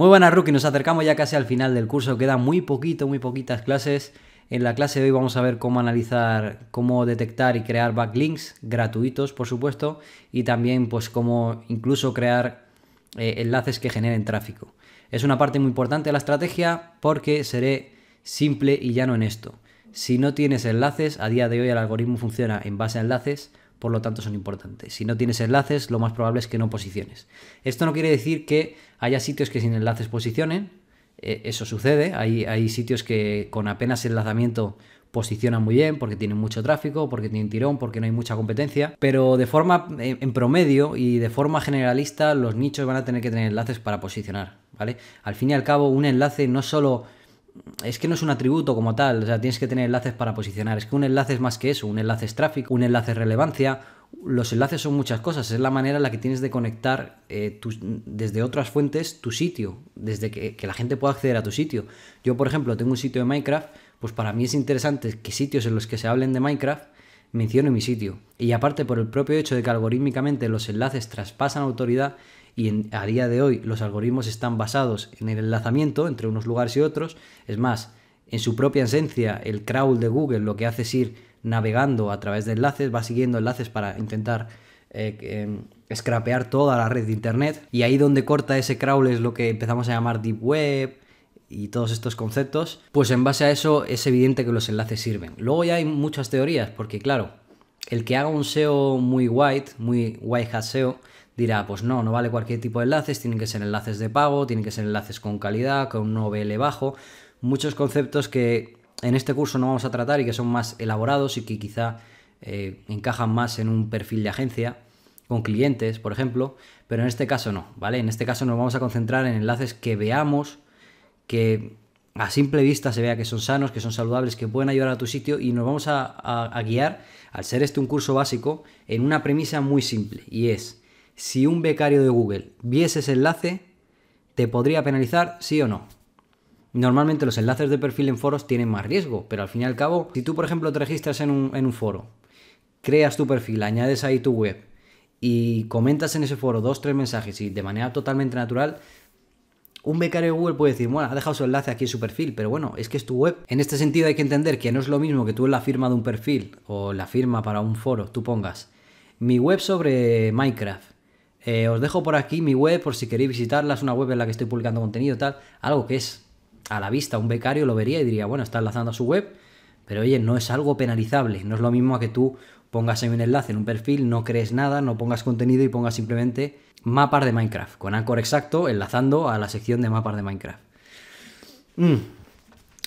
Muy buenas, Rookie. Nos acercamos ya casi al final del curso. Quedan muy poquito, muy poquitas clases. En la clase de hoy vamos a ver cómo analizar, cómo detectar y crear backlinks gratuitos, por supuesto, y también pues cómo incluso crear eh, enlaces que generen tráfico. Es una parte muy importante de la estrategia porque seré simple y llano en esto. Si no tienes enlaces, a día de hoy el algoritmo funciona en base a enlaces, por lo tanto son importantes. Si no tienes enlaces, lo más probable es que no posiciones. Esto no quiere decir que haya sitios que sin enlaces posicionen, eh, eso sucede, hay, hay sitios que con apenas enlazamiento posicionan muy bien porque tienen mucho tráfico, porque tienen tirón, porque no hay mucha competencia, pero de forma en promedio y de forma generalista los nichos van a tener que tener enlaces para posicionar, ¿vale? Al fin y al cabo un enlace no solo es que no es un atributo como tal, o sea, tienes que tener enlaces para posicionar. Es que un enlace es más que eso, un enlace es tráfico, un enlace es relevancia. Los enlaces son muchas cosas, es la manera en la que tienes de conectar eh, desde otras fuentes tu sitio, desde que, que, la gente pueda acceder a tu sitio. Yo, por ejemplo, tengo un sitio de Minecraft, pues para mí es interesante que sitios en los que se hablen de Minecraft mencionen mi sitio. Y aparte, por el propio hecho de que algorítmicamente los enlaces traspasan autoridad, y a día de hoy los algoritmos están basados en el enlazamiento entre unos lugares y otros. Es más, en su propia esencia, el crawl de Google lo que hace es ir navegando a través de enlaces, va siguiendo enlaces para intentar eh, em, scrapear toda la red de Internet. Y ahí donde corta ese crawl es lo que empezamos a llamar Deep Web y todos estos conceptos. Pues en base a eso es evidente que los enlaces sirven. Luego ya hay muchas teorías, porque claro, el que haga un SEO muy white, muy white hat SEO, dirá, pues no, no vale cualquier tipo de enlaces, tienen que ser enlaces de pago, tienen que ser enlaces con calidad, con un OVL bajo, muchos conceptos que en este curso no vamos a tratar y que son más elaborados y que quizá eh, encajan más en un perfil de agencia, con clientes, por ejemplo, pero en este caso no, ¿vale? En este caso nos vamos a concentrar en enlaces que veamos, que a simple vista se vea que son sanos, que son saludables, que pueden ayudar a tu sitio y nos vamos a guiar, al ser este un curso básico, en una premisa muy simple y es si un becario de Google viese ese enlace, ¿te podría penalizar, sí o no? Normalmente los enlaces de perfil en foros tienen más riesgo, pero al fin y al cabo, si tú por ejemplo te registras en un, foro, creas tu perfil, añades ahí tu web y comentas en ese foro dos, tres mensajes y de manera totalmente natural, un becario de Google puede decir, bueno, ha dejado su enlace aquí en su perfil, pero bueno, es que es tu web. En este sentido hay que entender que no es lo mismo que tú en la firma de un perfil o la firma para un foro, tú pongas mi web sobre Minecraft eh, os dejo por aquí mi web por si queréis visitarla. Es una web en la que estoy publicando contenido tal. Algo que es a la vista. Un becario lo vería y diría, bueno, está enlazando a su web. Pero oye, no es algo penalizable. No es lo mismo a que tú pongas ahí un enlace en un perfil, no crees nada, no pongas contenido y pongas simplemente mapas de Minecraft. Con Anchor exacto enlazando a la sección de mapas de Minecraft. Mm.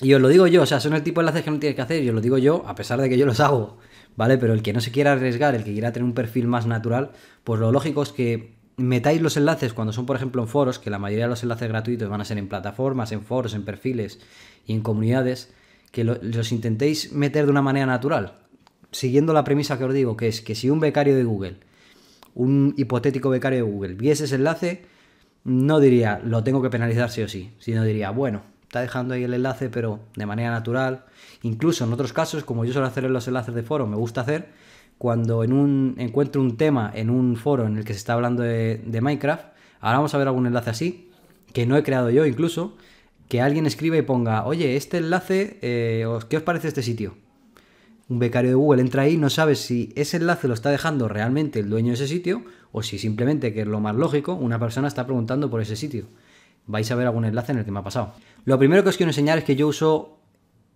Y os lo digo yo, o sea, son el tipo de enlaces que no tienes que hacer. Y os lo digo yo, a pesar de que yo los hago. ¿Vale? Pero el que no se quiera arriesgar, el que quiera tener un perfil más natural, pues lo lógico es que metáis los enlaces cuando son, por ejemplo, en foros, que la mayoría de los enlaces gratuitos van a ser en plataformas, en foros, en perfiles y en comunidades, que los intentéis meter de una manera natural, siguiendo la premisa que os digo, que es que si un becario de Google, un hipotético becario de Google, viese ese enlace, no diría, lo tengo que penalizar sí o sí, sino diría, bueno, está dejando ahí el enlace, pero de manera natural. Incluso en otros casos, como yo suelo hacer en los enlaces de foro, me gusta hacer, cuando en un, encuentro un tema en un foro en el que se está hablando de, Minecraft, ahora vamos a ver algún enlace así, que no he creado yo incluso, que alguien escriba y ponga, oye, este enlace, eh, ¿qué os parece este sitio? Un becario de Google entra ahí, no sabe si ese enlace lo está dejando realmente el dueño de ese sitio o si simplemente, que es lo más lógico, una persona está preguntando por ese sitio vais a ver algún enlace en el que me ha pasado. Lo primero que os quiero enseñar es que yo uso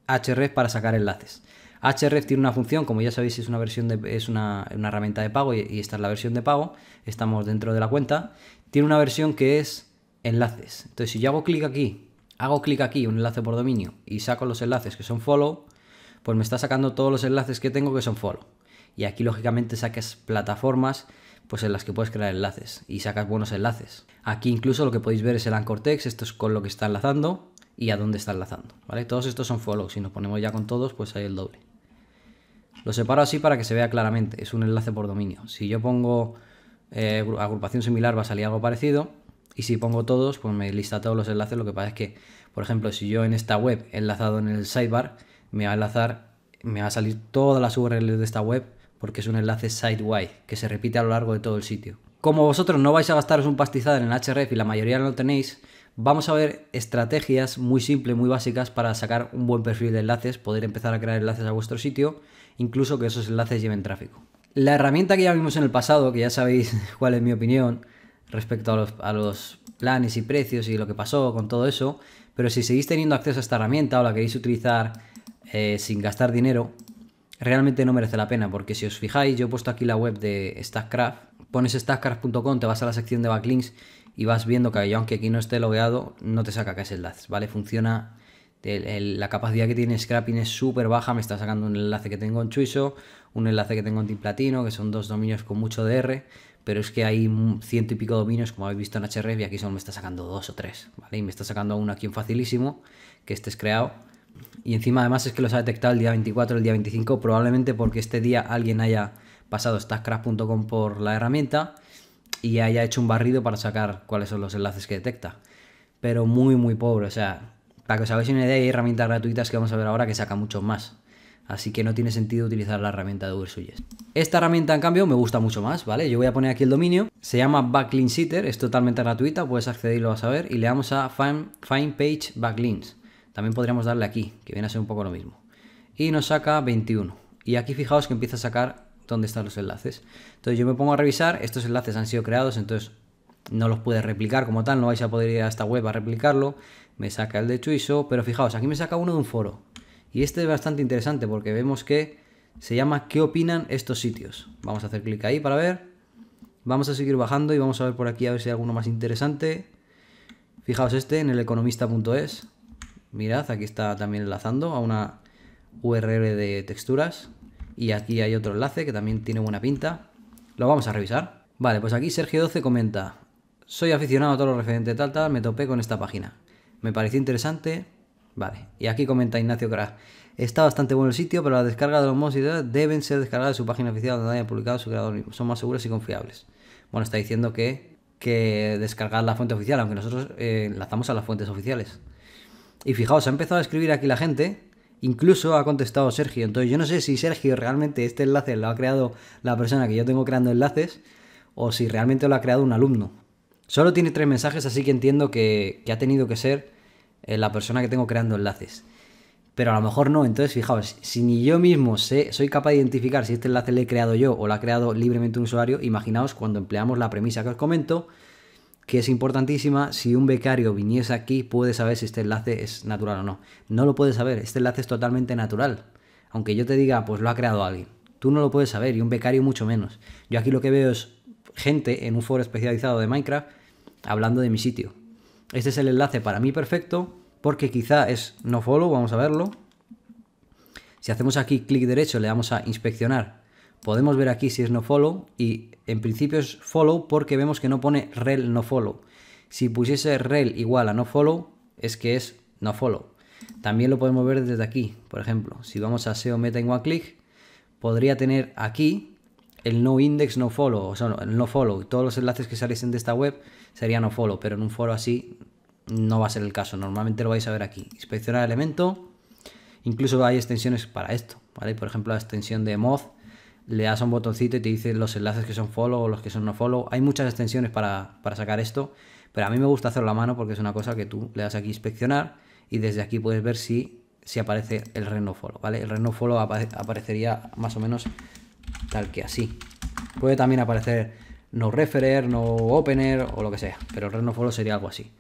Href para sacar enlaces. Href tiene una función, como ya sabéis, es una versión de, es una, herramienta de pago y, esta es la versión de pago. Estamos dentro de la cuenta. Tiene una versión que es enlaces. Entonces, si yo hago clic aquí, hago clic aquí, un enlace por dominio, y saco los enlaces que son follow, pues me está sacando todos los enlaces que tengo que son follow. Y aquí, lógicamente, saques plataformas pues en las que puedes crear enlaces y sacas buenos enlaces. Aquí incluso lo que podéis ver es el anchor text, esto es con lo que está enlazando y a dónde está enlazando, ¿vale? Todos estos son follows, si nos ponemos ya con todos, pues hay el doble. Lo separo así para que se vea claramente, es un enlace por dominio. Si yo pongo eh, agrupación similar va a salir algo parecido y si pongo todos, pues me lista todos los enlaces, lo que pasa es que, por ejemplo, si yo en esta web he enlazado en el sidebar, me va a enlazar, me va a salir todas las URLs de esta web porque es un enlace sidewise que se repite a lo largo de todo el sitio. Como vosotros no vais a gastaros un pastizal en el href y la mayoría no lo tenéis, Vamos a ver estrategias muy simples, muy básicas para sacar un buen perfil de enlaces, poder empezar a crear enlaces a vuestro sitio, incluso que esos enlaces lleven tráfico. La herramienta que ya vimos en el pasado, que ya sabéis cuál es mi opinión respecto a los, planes y precios y lo que pasó con todo eso, pero si seguís teniendo acceso a esta herramienta o la queréis utilizar eh, sin gastar dinero, realmente no merece la pena, porque si os fijáis, yo he puesto aquí la web de Stackcraft, pones stackcraft.com, te vas a la sección de backlinks y vas viendo que aunque aquí no esté logueado, no te saca casi enlaces, ¿vale? Funciona, la capacidad que tiene Scrapping es súper baja, me está sacando un enlace que tengo en Chuiso, un enlace que tengo en Team Platino, que son dos dominios con mucho DR, pero es que hay ciento y pico dominios, como habéis visto en HRF, y aquí solo me está sacando dos o tres, ¿vale? Y me está sacando uno aquí en facilísimo, que este es creado, y encima además es que los ha detectado el día 24, el día 25, probablemente porque este día alguien haya pasado stackcraft.com por la herramienta, y haya hecho un barrido para sacar cuáles son los enlaces que detecta. Pero muy, muy pobre. O sea, para que os hagáis una idea, hay herramientas gratuitas que vamos a ver ahora que sacan mucho más. Así que no tiene sentido utilizar la herramienta de Ubersuggest. Esta herramienta, en cambio, me gusta mucho más, ¿vale? Yo voy a poner aquí el dominio. Se llama Backlink Sitter, es totalmente gratuita, puedes acceder y lo vas a ver. Y le damos a Find, Find Page Backlinks. También podríamos darle aquí, que viene a ser un poco lo mismo. Y nos saca 21. Y aquí fijaos que empieza a sacar dónde están los enlaces. Entonces yo me pongo a revisar, estos enlaces han sido creados, entonces no los puedes replicar como tal, no vais a poder ir a esta web a replicarlo. Me saca el de Chuiso, pero fijaos, aquí me saca uno de un foro. Y este es bastante interesante porque vemos que se llama ¿Qué opinan estos sitios? Vamos a hacer clic ahí para ver. Vamos a seguir bajando y vamos a ver por aquí a ver si hay alguno más interesante. Fijaos este en el economista.es. Mirad, aquí está también enlazando a una URL de texturas. Y aquí hay otro enlace que también tiene buena pinta. Lo vamos a revisar. Vale, pues aquí Sergio12 comenta. Soy aficionado a todo lo referente tal, tal, me topé con esta página. Me pareció interesante. Vale, y aquí comenta Ignacio Crash. Está bastante bueno el sitio, pero la descarga de los mods y deben ser descargadas de su página oficial donde haya publicado su creador mismo. Son más seguras y confiables. Bueno, está diciendo que, que descargar la fuente oficial, aunque nosotros eh, enlazamos a las fuentes oficiales. Y fijaos, ha empezado a escribir aquí la gente Incluso ha contestado Sergio. Entonces yo no sé si Sergio realmente este enlace lo ha creado la persona que yo tengo creando enlaces o si realmente lo ha creado un alumno. Solo tiene tres mensajes, así que entiendo que, ha tenido que ser eh, la persona que tengo creando enlaces. Pero a lo mejor no, entonces fijaos, si ni yo mismo sé, soy capaz de identificar si este enlace lo he creado yo o lo ha creado libremente un usuario, imaginaos cuando empleamos la premisa que os comento, que es importantísima. Si un becario viniese aquí, puede saber si este enlace es natural o no. No lo puede saber, este enlace es totalmente natural. Aunque yo te diga, pues lo ha creado alguien. Tú no lo puedes saber y un becario mucho menos. Yo aquí lo que veo es gente en un foro especializado de Minecraft hablando de mi sitio. Este es el enlace para mí perfecto porque quizá es no follow, vamos a verlo. Si hacemos aquí clic derecho, le damos a inspeccionar podemos ver aquí si es no follow y en principio es follow porque vemos que no pone rel no follow. Si pusiese rel igual a no follow es que es no follow. También lo podemos ver desde aquí, por ejemplo, si vamos a SEO meta en one click, podría tener aquí el no index no follow, o sea, el no follow. Todos los enlaces que saliesen de esta web serían no follow, pero en un foro así no va a ser el caso. Normalmente lo vais a ver aquí. Inspeccionar elemento. Incluso hay extensiones para esto, ¿vale? Por ejemplo, la extensión de moz le das a un botoncito y te dice los enlaces que son follow o los que son no follow. Hay muchas extensiones para, sacar esto, pero a mí me gusta hacerlo a mano porque es una cosa que tú le das aquí inspeccionar y desde aquí puedes ver si, si aparece el red no follow, ¿vale? El red no follow aparecería más o menos tal que así. Puede también aparecer no referer, no opener o lo que sea, pero el red no follow sería algo así.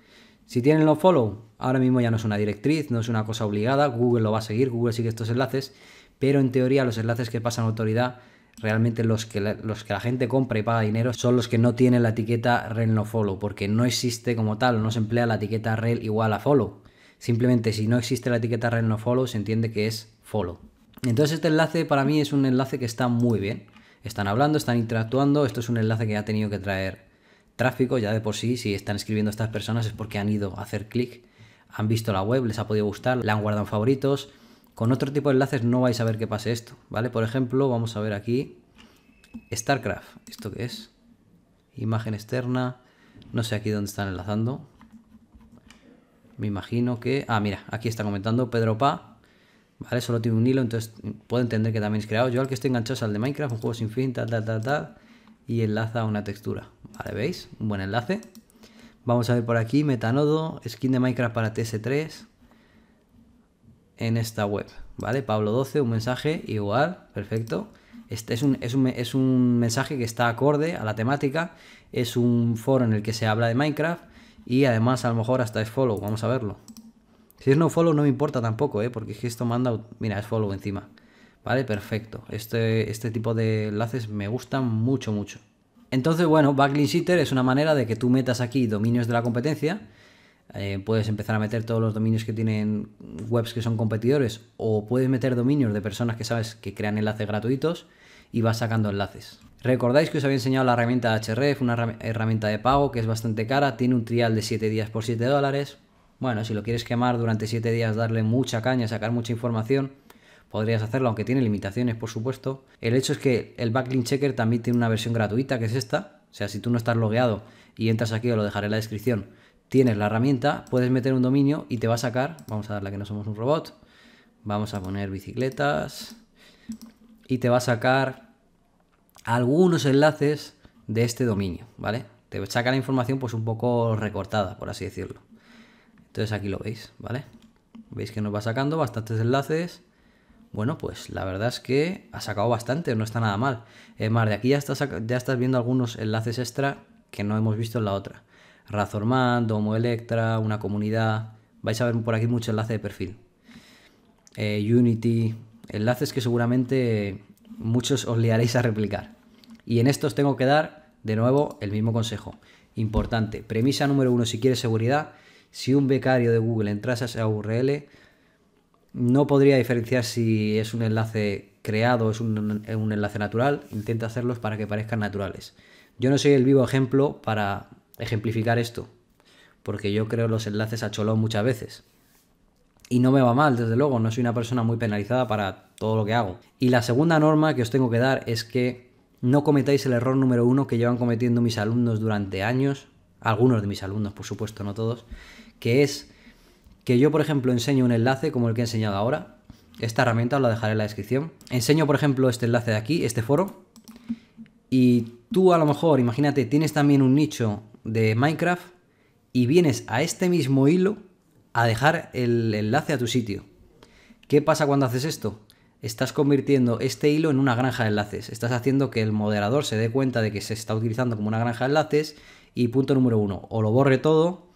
Si tienen no follow, ahora mismo ya no es una directriz, no es una cosa obligada, Google lo va a seguir, Google sigue estos enlaces, pero en teoría los enlaces que pasan autoridad realmente los que, la, los que la gente compra y paga dinero son los que no tienen la etiqueta rel no follow, porque no existe como tal, no se emplea la etiqueta rel igual a follow. Simplemente si no existe la etiqueta rel no follow, se entiende que es follow. Entonces este enlace para mí es un enlace que está muy bien. Están hablando, están interactuando, esto es un enlace que ha tenido que traer tráfico ya de por sí, si están escribiendo estas personas es porque han ido a hacer clic, han visto la web, les ha podido gustar, le han guardado favoritos, con otro tipo de enlaces no vais a ver que pase esto, ¿vale? Por ejemplo, vamos a ver aquí StarCraft. ¿Esto qué es? Imagen externa. No sé aquí dónde están enlazando. Me imagino que... Ah, mira, aquí está comentando Pedro Pa. ¿Vale? Solo tiene un hilo, entonces puedo entender que también es creado. Yo al que estoy enganchado es al de Minecraft, un juego sin fin, tal, tal, tal, tal. Y enlaza una textura. ¿Vale? ¿Veis? Un buen enlace. Vamos a ver por aquí, metanodo, skin de Minecraft para TS3 en esta web, ¿vale? Pablo 12, un mensaje igual, perfecto. Este es un, es, un, es un mensaje que está acorde a la temática, es un foro en el que se habla de Minecraft y además a lo mejor hasta es follow, vamos a verlo. Si es no follow no me importa tampoco, ¿eh? porque es que esto manda, mira, es follow encima. Vale, perfecto. Este, este tipo de enlaces me gustan mucho, mucho. Entonces, bueno, Backlink Sitter es una manera de que tú metas aquí dominios de la competencia. Eh, puedes empezar a meter todos los dominios que tienen webs que son competidores o puedes meter dominios de personas que sabes que crean enlaces gratuitos y vas sacando enlaces. Recordáis que os había enseñado la herramienta HRF, una herramienta de pago que es bastante cara, tiene un trial de 7 días por 7 dólares. Bueno, si lo quieres quemar durante 7 días, darle mucha caña, sacar mucha información, podrías hacerlo, aunque tiene limitaciones, por supuesto. El hecho es que el Backlink Checker también tiene una versión gratuita, que es esta. O sea, si tú no estás logueado y entras aquí, os lo dejaré en la descripción, tienes la herramienta, puedes meter un dominio y te va a sacar, vamos a darle que no somos un robot, vamos a poner bicicletas y te va a sacar algunos enlaces de este dominio, ¿vale? Te saca la información pues un poco recortada, por así decirlo. Entonces aquí lo veis, ¿vale? Veis que nos va sacando bastantes enlaces bueno, pues la verdad es que ha sacado bastante, no está nada mal. Es más, de aquí ya estás, ya estás viendo algunos enlaces extra que no hemos visto en la otra. Razorman, Domo Electra, una comunidad. Vais a ver por aquí mucho enlace de perfil. Eh, Unity, enlaces que seguramente muchos os liaréis a replicar. Y en estos tengo que dar de nuevo el mismo consejo. Importante, premisa número uno si quieres seguridad, si un becario de Google entras a esa URL, no podría diferenciar si es un enlace creado o es un, enlace natural. Intenta hacerlos para que parezcan naturales. Yo no soy el vivo ejemplo para ejemplificar esto, porque yo creo los enlaces a cholón muchas veces. Y no me va mal, desde luego, no soy una persona muy penalizada para todo lo que hago. Y la segunda norma que os tengo que dar es que no cometáis el error número uno que llevan cometiendo mis alumnos durante años, algunos de mis alumnos, por supuesto, no todos, que es que yo, por ejemplo, enseño un enlace como el que he enseñado ahora. Esta herramienta os la dejaré en la descripción. Enseño, por ejemplo, este enlace de aquí, este foro. Y tú a lo mejor, imagínate, tienes también un nicho de Minecraft y vienes a este mismo hilo a dejar el enlace a tu sitio. ¿Qué pasa cuando haces esto? Estás convirtiendo este hilo en una granja de enlaces. Estás haciendo que el moderador se dé cuenta de que se está utilizando como una granja de enlaces. Y punto número uno, o lo borre todo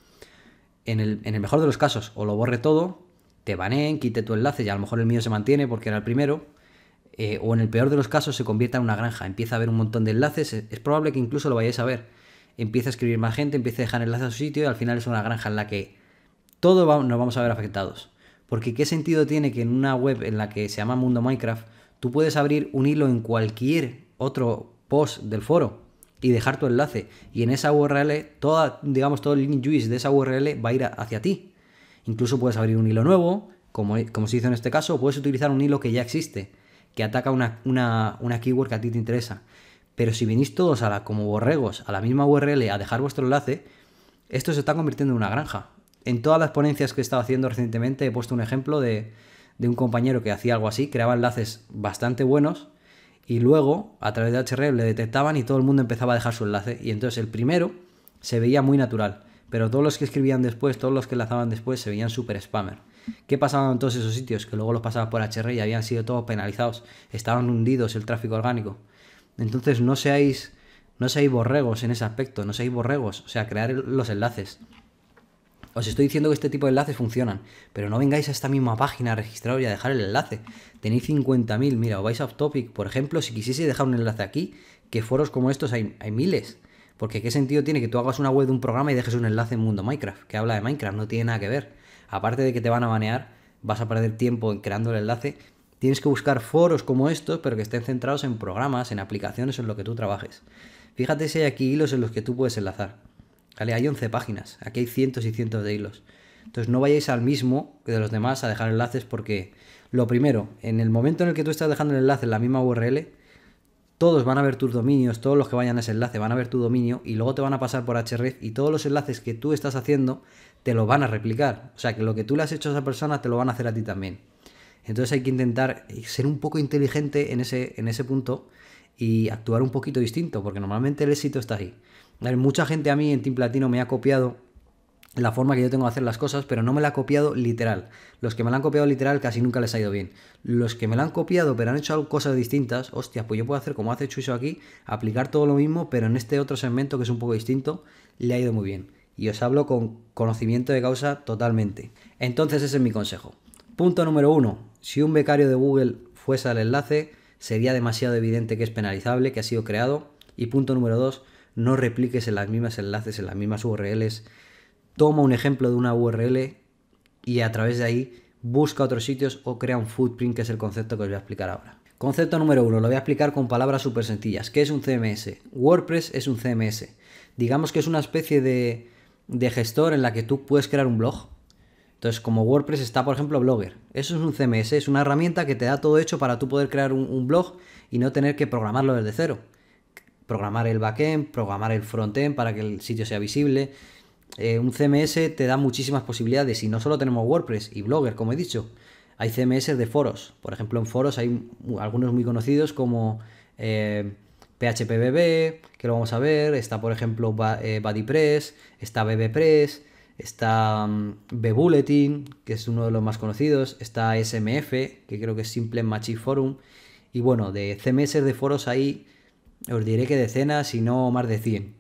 en el, mejor de los casos, o lo borre todo, te baneen, quite tu enlace y a lo mejor el mío se mantiene porque era el primero, eh, o en el peor de los casos se convierta en una granja, empieza a haber un montón de enlaces, es probable que incluso lo vayáis a ver, empieza a escribir más gente, empieza a dejar enlaces a su sitio y al final es una granja en la que todos nos vamos a ver afectados. Porque ¿qué sentido tiene que en una web en la que se llama Mundo Minecraft, tú puedes abrir un hilo en cualquier otro post del foro y dejar tu enlace. Y en esa URL, toda, digamos, todo el link juice de esa URL va a ir hacia ti. Incluso puedes abrir un hilo nuevo, como, como se hizo en este caso, puedes utilizar un hilo que ya existe, que ataca una, una, una keyword que a ti te interesa. Pero si venís todos a la, como borregos a la misma URL a dejar vuestro enlace, esto se está convirtiendo en una granja. En todas las ponencias que he estado haciendo recientemente he puesto un ejemplo de, de un compañero que hacía algo así, creaba enlaces bastante buenos, y luego a través de HRF le detectaban y todo el mundo empezaba a dejar su enlace. Y entonces el primero se veía muy natural, pero todos los que escribían después, todos los que enlazaban después se veían súper spammer. ¿Qué pasaba en todos esos sitios? Que luego los pasaba por HR y habían sido todos penalizados, estaban hundidos el tráfico orgánico. Entonces no seáis, no seáis borregos en ese aspecto, no seáis borregos, o sea, crear los enlaces. Os estoy diciendo que este tipo de enlaces funcionan, pero no vengáis a esta misma página a registraros y a dejar el enlace. Tenéis 50.000, mira, os vais off topic. Por ejemplo, si quisiese dejar un enlace aquí, que foros como estos hay, hay miles. Porque qué sentido tiene que tú hagas una web de un programa y dejes un enlace en Mundo Minecraft, que habla de Minecraft, no tiene nada que ver. Aparte de que te van a banear, vas a perder tiempo creando el enlace. Tienes que buscar foros como estos, pero que estén centrados en programas, en aplicaciones, en lo que tú trabajes. Fíjate si hay aquí hilos en los que tú puedes enlazar. Hay 11 páginas, aquí hay cientos y cientos de hilos. Entonces no vayáis al mismo que de los demás a dejar enlaces porque, lo primero, en el momento en el que tú estás dejando el enlace en la misma URL, todos van a ver tus dominios, todos los que vayan a ese enlace van a ver tu dominio y luego te van a pasar por href y todos los enlaces que tú estás haciendo te lo van a replicar. O sea que lo que tú le has hecho a esa persona te lo van a hacer a ti también. Entonces hay que intentar ser un poco inteligente en ese, en ese punto y actuar un poquito distinto, porque normalmente el éxito está ahí. Mucha gente a mí en Team Platino me ha copiado la forma que yo tengo de hacer las cosas, pero no me la ha copiado literal. Los que me la han copiado literal casi nunca les ha ido bien. Los que me la han copiado pero han hecho cosas distintas, hostia, pues yo puedo hacer como hace Chuiso aquí, aplicar todo lo mismo, pero en este otro segmento que es un poco distinto, le ha ido muy bien. Y os hablo con conocimiento de causa totalmente. Entonces ese es mi consejo. Punto número uno. Si un becario de Google fuese al enlace, sería demasiado evidente que es penalizable, que ha sido creado. Y punto número dos, no repliques en las mismas enlaces, en las mismas URLs toma un ejemplo de una URL y a través de ahí busca otros sitios o crea un footprint, que es el concepto que os voy a explicar ahora. Concepto número uno, lo voy a explicar con palabras súper sencillas. ¿Qué es un CMS? WordPress es un CMS. Digamos que es una especie de, gestor en la que tú puedes crear un blog. Entonces, como WordPress está, por ejemplo, Blogger. Eso es un CMS, es una herramienta que te da todo hecho para tú poder crear un, blog y no tener que programarlo desde cero. Programar el backend, programar el frontend para que el sitio sea visible, eh, un CMS te da muchísimas posibilidades y no solo tenemos WordPress y Blogger, como he dicho, hay CMS de foros. Por ejemplo, en foros hay algunos muy conocidos como eh, PHPBB, que lo vamos a ver, está por ejemplo eh, BuddyPress, está BBPress, está um, Bebulletin, que es uno de los más conocidos, está SMF, que creo que es Simple Machi Forum, y bueno, de CMS de foros ahí os diré que decenas y no más de 100.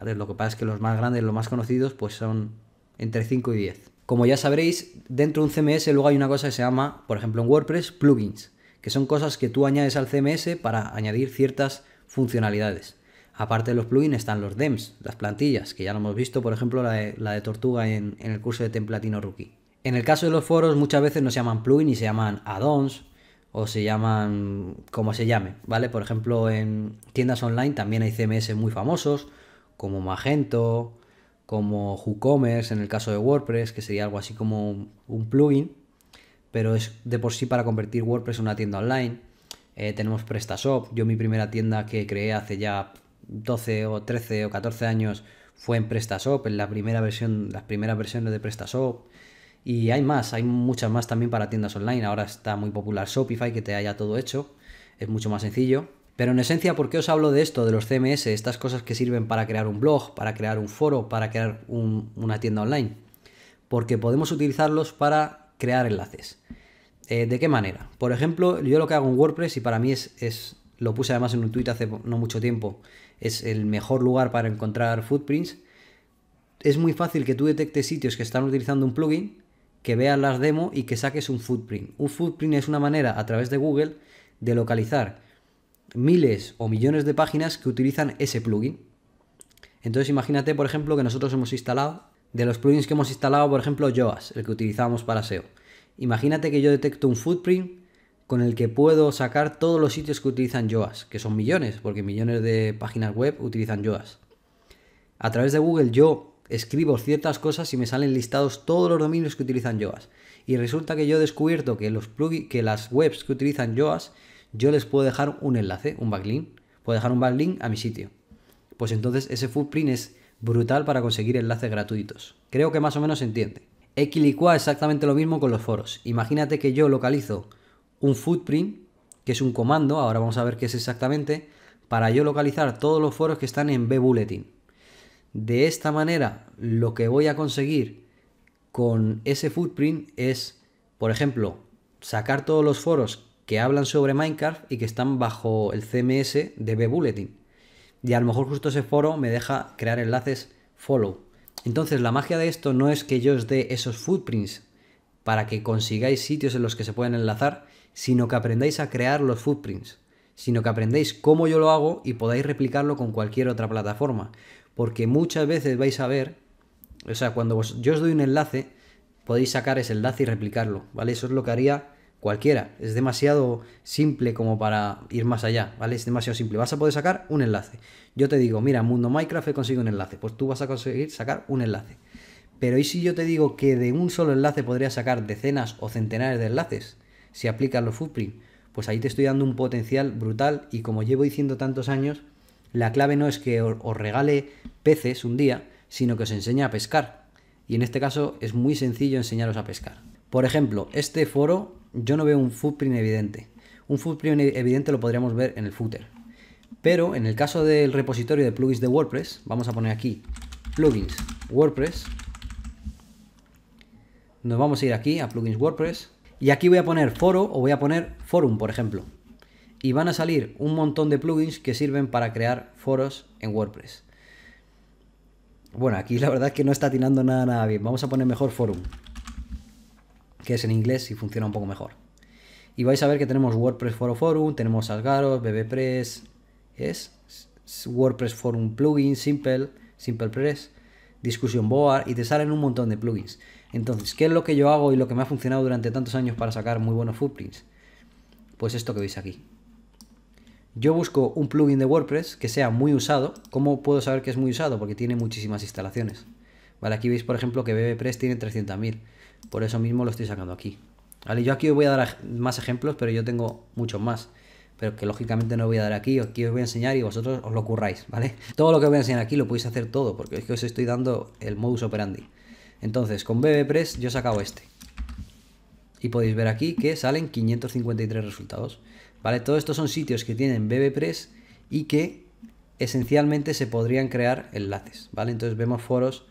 Lo que pasa es que los más grandes, los más conocidos, pues son entre 5 y 10. Como ya sabréis, dentro de un CMS luego hay una cosa que se llama, por ejemplo en WordPress, plugins, que son cosas que tú añades al CMS para añadir ciertas funcionalidades. Aparte de los plugins están los DEMS, las plantillas, que ya lo hemos visto, por ejemplo, la de, Tortuga en, el curso de Templatino Rookie. En el caso de los foros, muchas veces no se llaman plugins y se llaman add-ons o se llaman como se llame, ¿vale? Por ejemplo, en tiendas online también hay CMS muy famosos, como Magento, como WooCommerce en el caso de WordPress, que sería algo así como un plugin, pero es de por sí para convertir WordPress en una tienda online. Eh, tenemos PrestaShop, yo mi primera tienda que creé hace ya 12 o 13 o 14 años fue en PrestaShop, en la primera versión, las primeras versiones de PrestaShop. Y hay más, hay muchas más también para tiendas online. Ahora está muy popular Shopify, que te haya todo hecho. Es mucho más sencillo. Pero en esencia, ¿por qué os hablo de esto, de los CMS, estas cosas que sirven para crear un blog, para crear un foro, para crear una tienda online? Porque podemos utilizarlos para crear enlaces. Eh, ¿De qué manera? Por ejemplo, yo lo que hago en WordPress, y para mí es, es, lo puse además en un tweet hace no mucho tiempo, es el mejor lugar para encontrar footprints. Es muy fácil que tú detectes sitios que están utilizando un plugin, que veas las demos y que saques un footprint. Un footprint es una manera a través de Google de localizar miles o millones de páginas que utilizan ese plugin. Entonces imagínate, por ejemplo, que nosotros hemos instalado, de los plugins que hemos instalado, por ejemplo, Yoast, el que utilizamos para SEO. Imagínate que yo detecto un footprint con el que puedo sacar todos los sitios que utilizan Yoast, que son millones, porque millones de páginas web utilizan Yoast. A través de Google yo escribo ciertas cosas y me salen listados todos los dominios que utilizan Yoast. Y resulta que yo he descubierto que, los que las webs que utilizan Yoast yo les puedo dejar un enlace, un backlink. Puedo dejar un backlink a mi sitio. Pues entonces ese footprint es brutal para conseguir enlaces gratuitos. Creo que más o menos se entiende. Equilicua exactamente lo mismo con los foros. Imagínate que yo localizo un footprint, que es un comando, ahora vamos a ver qué es exactamente, para yo localizar todos los foros que están en B-Bulletin. De esta manera, lo que voy a conseguir con ese footprint es, por ejemplo, sacar todos los foros que hablan sobre Minecraft y que están bajo el CMS de B-Bulletin. Y a lo mejor justo ese foro me deja crear enlaces follow. Entonces la magia de esto no es que yo os dé esos footprints para que consigáis sitios en los que se pueden enlazar, sino que aprendáis a crear los footprints, sino que aprendáis cómo yo lo hago y podáis replicarlo con cualquier otra plataforma. Porque muchas veces vais a ver, o sea, cuando yo os doy un enlace, podéis sacar ese enlace y replicarlo, ¿vale? Eso es lo que haría cualquiera. Es demasiado simple como para ir más allá, ¿vale? Es demasiado simple. Vas a poder sacar un enlace. Yo te digo, mira, Mundo Minecraft he conseguido un enlace. Pues tú vas a conseguir sacar un enlace. Pero ¿y si yo te digo que de un solo enlace podría sacar decenas o centenares de enlaces? Si aplicas los footprint. Pues ahí te estoy dando un potencial brutal y como llevo diciendo tantos años, la clave no es que os regale peces un día, sino que os enseñe a pescar. Y en este caso es muy sencillo enseñaros a pescar. Por ejemplo, este foro yo no veo un footprint evidente. Un footprint evidente lo podríamos ver en el footer. Pero en el caso del repositorio de plugins de WordPress, vamos a poner aquí plugins WordPress. Nos vamos a ir aquí a plugins WordPress. Y aquí voy a poner foro o voy a poner forum, por ejemplo. Y van a salir un montón de plugins que sirven para crear foros en WordPress. Bueno, aquí la verdad es que no está tirando nada, nada bien. Vamos a poner mejor forum. Que es en inglés y funciona un poco mejor. Y vais a ver que tenemos WordPress Foro Forum, tenemos Asgaros, BBPress, es WordPress Forum Plugin, Simple, SimplePress, Discussion Board y te salen un montón de plugins. Entonces, ¿qué es lo que yo hago y lo que me ha funcionado durante tantos años para sacar muy buenos footprints? Pues esto que veis aquí. Yo busco un plugin de WordPress que sea muy usado. ¿Cómo puedo saber que es muy usado? Porque tiene muchísimas instalaciones. Vale, aquí veis, por ejemplo, que BBPress tiene 300.000. Por eso mismo lo estoy sacando aquí. Vale, yo aquí os voy a dar más ejemplos, pero yo tengo muchos más pero que lógicamente no voy a dar aquí, aquí os voy a enseñar y vosotros os lo curráis, ¿vale? Todo lo que os voy a enseñar aquí lo podéis hacer todo, porque es que os estoy dando el modus operandi. Entonces, con BBPress yo he sacado este. Y podéis ver aquí que salen 553 resultados, ¿vale? Todos estos son sitios que tienen BBPress y que esencialmente se podrían crear enlaces, ¿vale? Entonces vemos foros,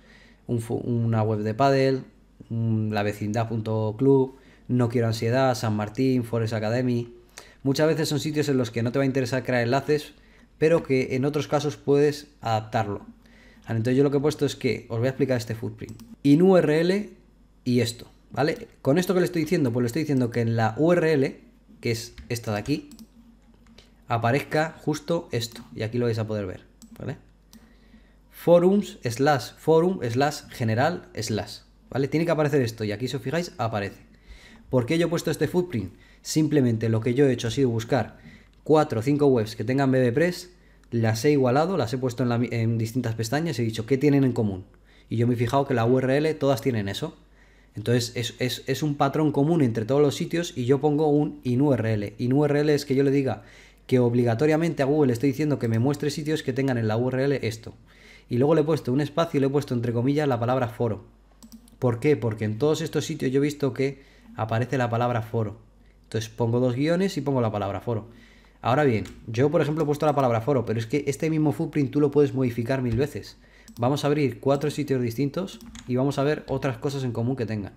una web de paddle, la vecindad.club, no quiero ansiedad, San Martín, Forest Academy, Muchas veces son sitios en los que no te va a interesar crear enlaces, pero que en otros casos puedes adaptarlo. Entonces yo lo que he puesto es que os voy a explicar este footprint. In URL y esto, ¿vale? Con esto que le estoy diciendo, pues le estoy diciendo que en la URL, que es esta de aquí, aparezca justo esto. Y aquí lo vais a poder ver, ¿vale? Forums slash forum slash general slash, ¿vale? Tiene que aparecer esto y aquí si os fijáis aparece. ¿Por qué yo he puesto este footprint? Simplemente lo que yo he hecho ha sido buscar 4 o 5 webs que tengan BBPress, las he igualado, las he puesto en, distintas pestañas y he dicho qué tienen en común. Y yo me he fijado que la URL todas tienen eso. Entonces es, un patrón común entre todos los sitios y yo pongo un InURL. InURL es que yo le diga que obligatoriamente a Google estoy diciendo que me muestre sitios que tengan en la URL esto. Y luego le he puesto un espacio y le he puesto entre comillas la palabra foro. ¿Por qué? Porque en todos estos sitios yo he visto que aparece la palabra foro. Entonces pongo dos guiones y pongo la palabra foro. Ahora bien, yo por ejemplo he puesto la palabra foro, pero es que este mismo footprint tú lo puedes modificar mil veces. Vamos a abrir cuatro sitios distintos y vamos a ver otras cosas en común que tengan.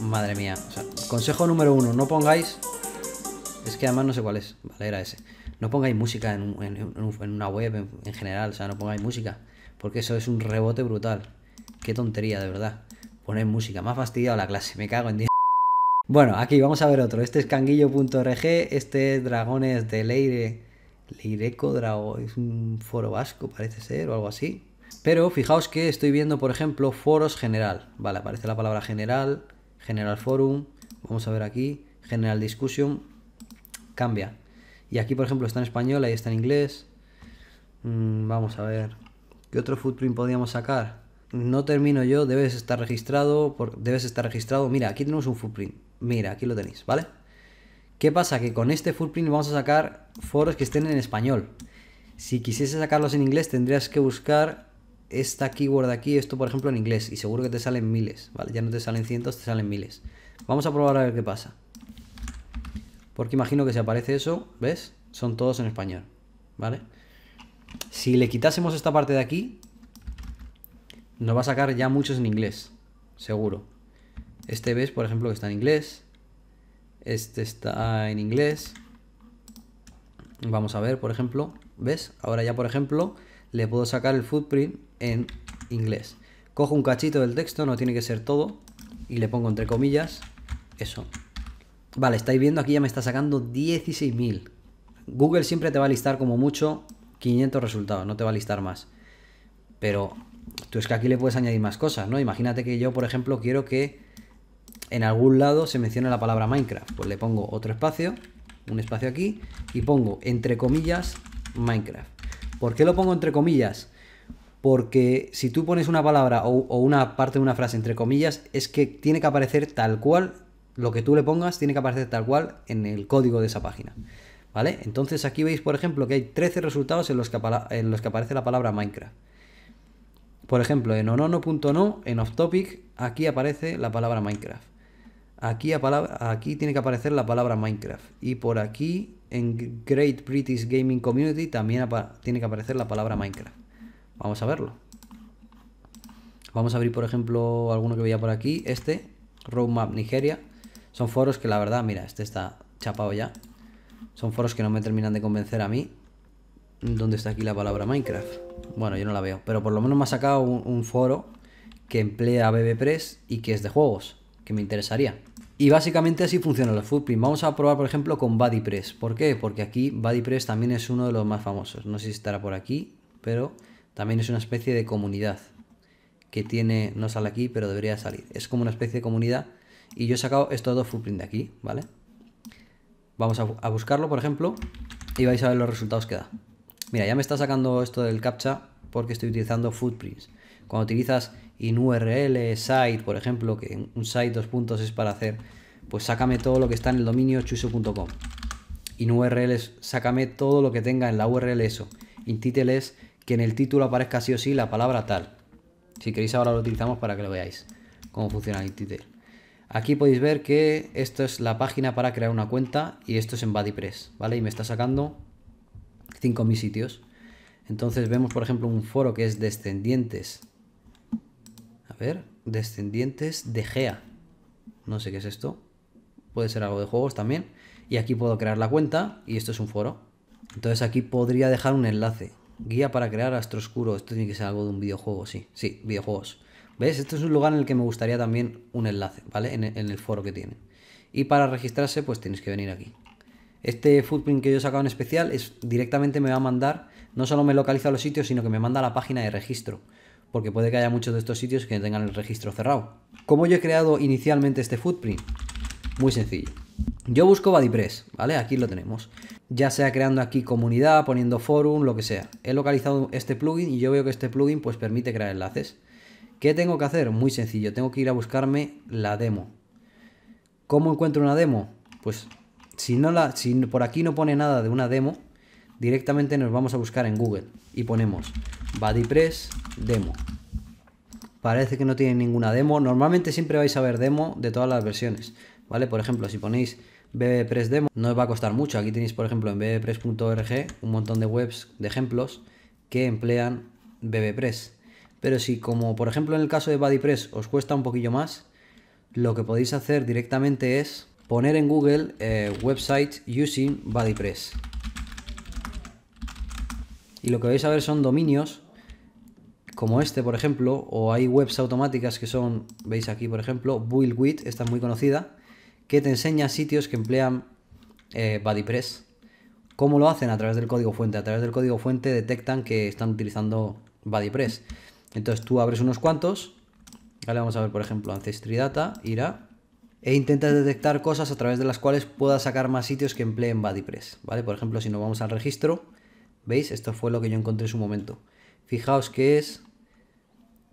Madre mía. consejo número uno, no pongáis... Es que además no sé cuál es. Vale, era ese. No pongáis música en, una web en, general. O sea, no pongáis música. Porque eso es un rebote brutal. Qué tontería, de verdad. Poner música. Ha fastidiado la clase. Me cago en Dios. Bueno, aquí vamos a ver otro. Este es canguillo.org, este es Dragones de Leire. Leireco Drago, es un foro vasco, parece ser, o algo así. Pero fijaos que estoy viendo, por ejemplo, foros general. Vale, aparece la palabra general, general forum. Vamos a ver aquí, general discussion. Cambia. Y aquí, por ejemplo, está en español, ahí está en inglés. Mm, vamos a ver. ¿Qué otro footprint podríamos sacar? No termino yo, debes estar registrado. debes estar registrado. Mira, aquí tenemos un footprint. Mira, aquí lo tenéis, ¿vale? ¿Qué pasa? Que con este footprint vamos a sacar foros que estén en español. Si quisiese sacarlos en inglés tendrías que buscar esta keyword aquí, esto por ejemplo en inglés, y seguro que te salen miles, ¿vale? Ya no te salen cientos, te salen miles. Vamos a probar a ver qué pasa. Porque imagino que si aparece eso, ¿ves? Son todos en español, ¿vale? Si le quitásemos esta parte de aquí, nos va a sacar ya muchos en inglés, seguro. Este ves, por ejemplo, que está en inglés. Este está en inglés. Vamos a ver, por ejemplo, ¿ves? Ahora ya, por ejemplo, le puedo sacar el footprint en inglés. Cojo un cachito del texto, no tiene que ser todo, y le pongo entre comillas eso. Vale, estáis viendo aquí ya me está sacando 16.000. Google siempre te va a listar como mucho 500 resultados, no te va a listar más. Pero tú es que aquí le puedes añadir más cosas, ¿no? Imagínate que yo, por ejemplo, quiero que en algún lado se menciona la palabra Minecraft. Pues le pongo otro espacio, un espacio aquí, y pongo entre comillas Minecraft. ¿Por qué lo pongo entre comillas? Porque si tú pones una palabra o, una parte de una frase entre comillas, es que tiene que aparecer tal cual, lo que tú le pongas tiene que aparecer tal cual en el código de esa página. ¿Vale? Entonces aquí veis, por ejemplo, que hay 13 resultados en los que, en los que aparece la palabra Minecraft. Por ejemplo, en onono.no, en off topic, aquí aparece la palabra Minecraft. Aquí, tiene que aparecer la palabra Minecraft. Y por aquí en Great British Gaming Community también tiene que aparecer la palabra Minecraft. Vamos a verlo. Vamos a abrir, por ejemplo, alguno que veía por aquí. Este, Roadmap Nigeria. Son foros que la verdad, mira, este está chapado ya. Son foros que no me terminan de convencer a mí. ¿Dónde está aquí la palabra Minecraft? Bueno, yo no la veo. Pero por lo menos me ha sacado un, foro que emplea BBPress y que es de juegos. Que me interesaría. Y básicamente así funcionan los footprints. Vamos a probar, por ejemplo, con BuddyPress. ¿Por qué? Porque aquí BuddyPress también es uno de los más famosos. No sé si estará por aquí, pero también es una especie de comunidad que tiene, no sale aquí, pero debería salir. Es como una especie de comunidad y yo he sacado estos dos footprints de aquí, ¿vale? Vamos a, buscarlo, por ejemplo, y vais a ver los resultados que da. Mira, ya me está sacando esto del captcha porque estoy utilizando footprints. Cuando utilizas in URL, site, por ejemplo, que un site dos puntos es para hacer, pues sácame todo lo que está en el dominio chuso.com. In URL es sácame todo lo que tenga en la URL eso. In title es que en el título aparezca sí o sí la palabra tal. Si queréis ahora lo utilizamos para que lo veáis, cómo funciona el title. Aquí podéis ver que esto es la página para crear una cuenta y esto es en BuddyPress, ¿vale? Y me está sacando 5.000 sitios. Entonces vemos, por ejemplo, un foro que es Descendientes. A ver, Descendientes de Gea. No sé qué es esto. Puede ser algo de juegos también. Y aquí puedo crear la cuenta y esto es un foro. Entonces aquí podría dejar un enlace. Guía para crear Astro Oscuro. Esto tiene que ser algo de un videojuego, sí. Sí, videojuegos. ¿Ves? Este es un lugar en el que me gustaría también un enlace, ¿vale? En el, foro que tienen. Y para registrarse, pues tienes que venir aquí. Este footprint que yo he sacado en especial es directamente me va a mandar, no solo me localiza los sitios, sino que me manda la página de registro. Porque puede que haya muchos de estos sitios que tengan el registro cerrado. ¿Cómo yo he creado inicialmente este footprint? Muy sencillo. Yo busco BuddyPress, ¿vale? Aquí lo tenemos ya sea creando aquí comunidad, poniendo forum, lo que sea. He localizado este plugin y yo veo que este plugin pues permite crear enlaces. ¿Qué tengo que hacer? Muy sencillo, tengo que ir a buscarme la demo. ¿Cómo encuentro una demo? Pues si, no la, si por aquí no pone nada de una demo, directamente nos vamos a buscar en Google y ponemos BuddyPress demo. Parece que no tiene ninguna demo. Normalmente siempre vais a ver demo de todas las versiones. ¿Vale? Por ejemplo, si ponéis BBPress Demo no os va a costar mucho. Aquí tenéis, por ejemplo, en bbpress.org un montón de webs de ejemplos que emplean BBPress. Pero si, como por ejemplo en el caso de BuddyPress, os cuesta un poquillo más, lo que podéis hacer directamente es poner en Google eh, website using BuddyPress. Y lo que vais a ver son dominios como este, por ejemplo, o hay webs automáticas que son, veis aquí, por ejemplo, BuildWith, esta es muy conocida, que te enseña sitios que emplean eh, BuddyPress. ¿Cómo lo hacen? A través del código fuente. A través del código fuente detectan que están utilizando BuddyPress. Entonces tú abres unos cuantos. Vale, vamos a ver, por ejemplo, Ancestry Data, irá. E intentas detectar cosas a través de las cuales puedas sacar más sitios que empleen BuddyPress. ¿Vale? Por ejemplo, si nos vamos al registro, ¿veis? Esto fue lo que yo encontré en su momento. Fijaos que es.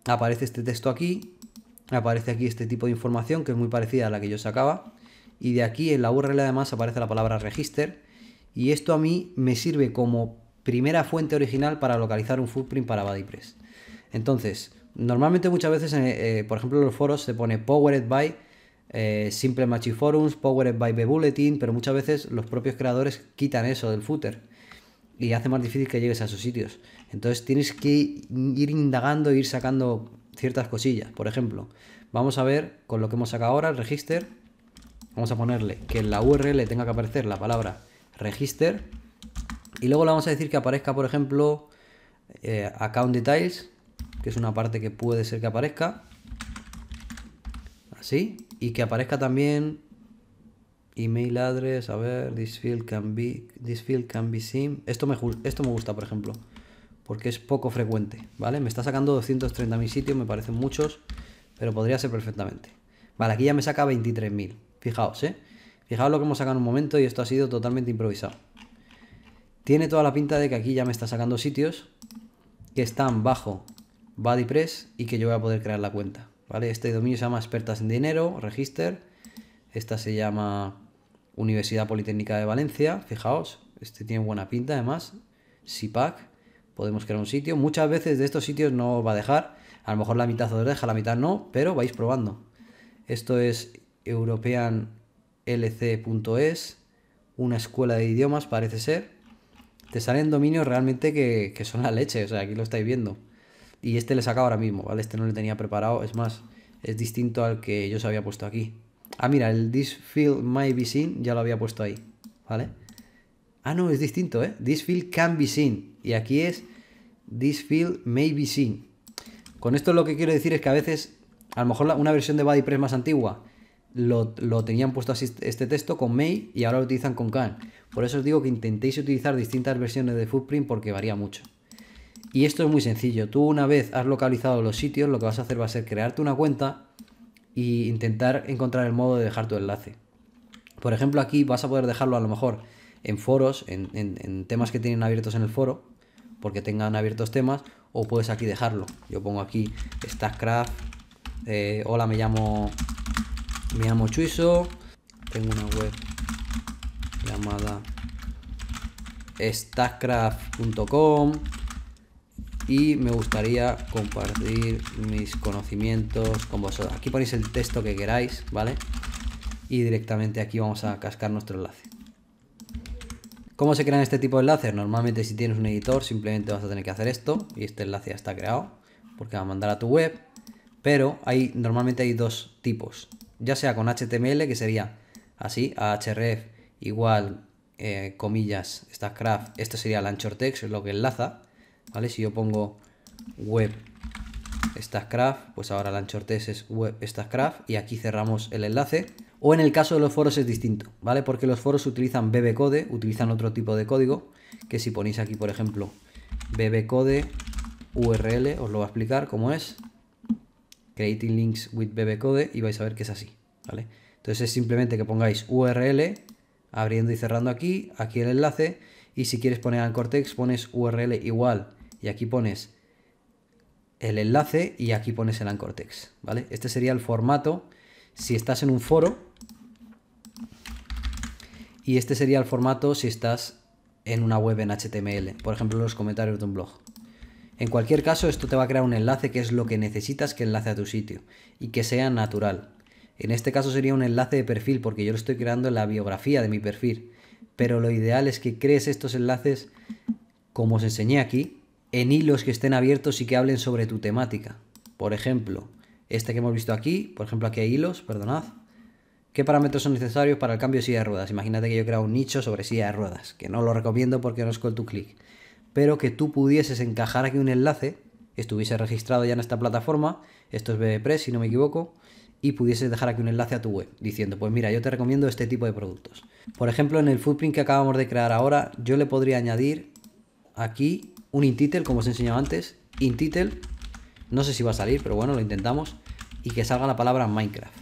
Aparece este texto aquí. Aparece aquí este tipo de información que es muy parecida a la que yo sacaba y de aquí en la URL además aparece la palabra register y esto a mí me sirve como primera fuente original para localizar un footprint para BuddyPress. Entonces, normalmente muchas veces, eh, eh, por ejemplo, en los foros se pone Powered by eh, Simple Machi Forums, Powered by Bulletin, pero muchas veces los propios creadores quitan eso del footer y hace más difícil que llegues a esos sitios. Entonces tienes que ir indagando e ir sacando ciertas cosillas. Por ejemplo, vamos a ver con lo que hemos sacado ahora, el register, Vamos a ponerle que en la URL tenga que aparecer la palabra register. Y luego le vamos a decir que aparezca, por ejemplo, eh, account details, que es una parte que puede ser que aparezca. Así. Y que aparezca también email address, a ver, this field can be, this field can be seen. Esto me, esto me gusta, por ejemplo, porque es poco frecuente, ¿vale? Me está sacando 230.000 sitios, me parecen muchos, pero podría ser perfectamente. Vale, aquí ya me saca 23.000. Fijaos, ¿eh? Fijaos lo que hemos sacado en un momento y esto ha sido totalmente improvisado. Tiene toda la pinta de que aquí ya me está sacando sitios que están bajo BuddyPress y que yo voy a poder crear la cuenta. ¿Vale? Este dominio se llama Expertas en Dinero, Register. Esta se llama Universidad Politécnica de Valencia. Fijaos, este tiene buena pinta además. SIPAC. Podemos crear un sitio. Muchas veces de estos sitios no os va a dejar. A lo mejor la mitad os deja, la mitad no, pero vais probando. Esto es europeanlc.es, una escuela de idiomas, parece ser. Te salen dominios realmente que, que son la leche, o sea, aquí lo estáis viendo. Y este le saca ahora mismo, ¿vale? Este no le tenía preparado, es más, es distinto al que yo os había puesto aquí. Ah, mira, el This Field May Be Seen ya lo había puesto ahí, ¿vale? Ah, no, es distinto, ¿eh? This Field Can Be Seen. Y aquí es This Field May Be Seen. Con esto lo que quiero decir es que a veces, a lo mejor una versión de BuddyPress más antigua lo, tenían puesto así este texto con May y ahora lo utilizan con Can. Por eso os digo que intentéis utilizar distintas versiones de Footprint porque varía mucho. Y esto es muy sencillo. Tú una vez has localizado los sitios, lo que vas a hacer va a ser crearte una cuenta e intentar encontrar el modo de dejar tu enlace. Por ejemplo, aquí vas a poder dejarlo a lo mejor en foros, en, temas que tienen abiertos en el foro, porque tengan abiertos temas, o puedes aquí dejarlo. Yo pongo aquí Stackcraft, eh, hola, me llamo, me llamo Chuiso, tengo una web llamada stackcraft.com y me gustaría compartir mis conocimientos con vosotros. Aquí ponéis el texto que queráis, ¿vale? Y directamente aquí vamos a cascar nuestro enlace. ¿Cómo se crean este tipo de enlaces? Normalmente si tienes un editor simplemente vas a tener que hacer esto y este enlace ya está creado porque va a mandar a tu web. Pero hay, normalmente hay dos tipos, ya sea con HTML que sería así, ahref igual eh, comillas stackcraft, esto sería el anchor text, lo que enlaza ¿vale? Si yo pongo web Stackcraft, pues ahora test es web Stackcraft y aquí cerramos el enlace. O en el caso de los foros es distinto, ¿vale? Porque los foros utilizan bbcode, utilizan otro tipo de código, que si ponéis aquí, por ejemplo, bbcode URL, os lo voy a explicar cómo es. Creating links with bbcode y vais a ver que es así, ¿vale? Entonces es simplemente que pongáis URL, abriendo y cerrando aquí, aquí el enlace, y si quieres poner al cortex pones URL igual y aquí pones el enlace y aquí pones el anchor text, ¿vale? Este sería el formato si estás en un foro y este sería el formato si estás en una web en HTML, por ejemplo los comentarios de un blog. En cualquier caso, esto te va a crear un enlace que es lo que necesitas que enlace a tu sitio y que sea natural. En este caso sería un enlace de perfil porque yo lo estoy creando en la biografía de mi perfil. Pero lo ideal es que crees estos enlaces, como os enseñé aquí, en hilos que estén abiertos y que hablen sobre tu temática. Por ejemplo, este que hemos visto aquí, por ejemplo aquí hay hilos, perdonad. ¿Qué parámetros son necesarios para el cambio de silla de ruedas? Imagínate que yo creo un nicho sobre silla de ruedas, que no lo recomiendo porque no es call to click, pero que tú pudieses encajar aquí un enlace, estuviese registrado ya en esta plataforma, esto es BBPress si no me equivoco, y pudieses dejar aquí un enlace a tu web diciendo, pues mira, yo te recomiendo este tipo de productos. Por ejemplo, en el footprint que acabamos de crear ahora, yo le podría añadir aquí un intitle, como os he enseñado antes, intitle, no sé si va a salir, pero bueno, lo intentamos, y que salga la palabra Minecraft.